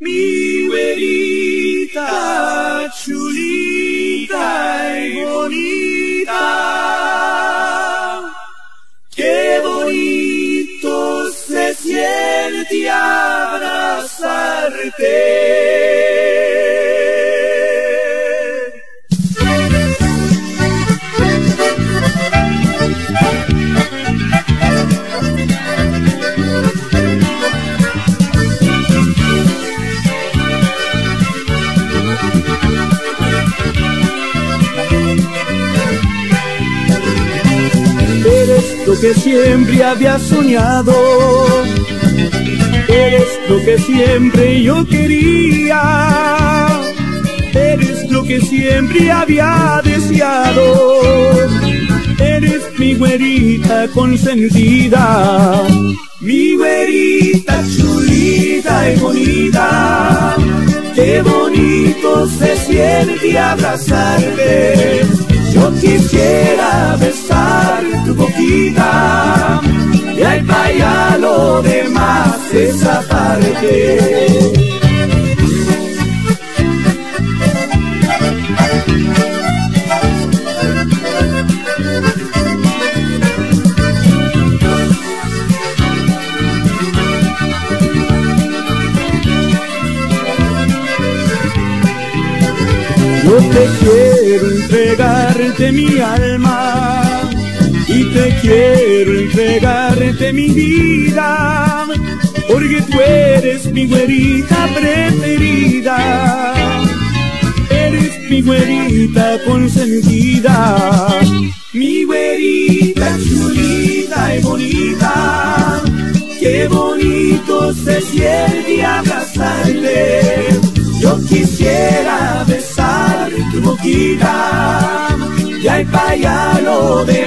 mi güerita chulita y bonita. Qué bonito se siente abrazarte. Lo que siempre había soñado. Eres lo que siempre yo quería. Eres lo que siempre había deseado. Eres mi güerita consentida. Mi güerita chulita y bonita. Qué bonito se siente abrazarte. Yo quisiera Yo te quiero entregarte mi alma y te quiero entregarte mi vida, porque tú eres mi güerita preferida, eres mi güerita consentida, mi güerita chulita y bonita, qué bonito se siente abrazarte, yo quisiera besar tu boquita, y hay para allá lo de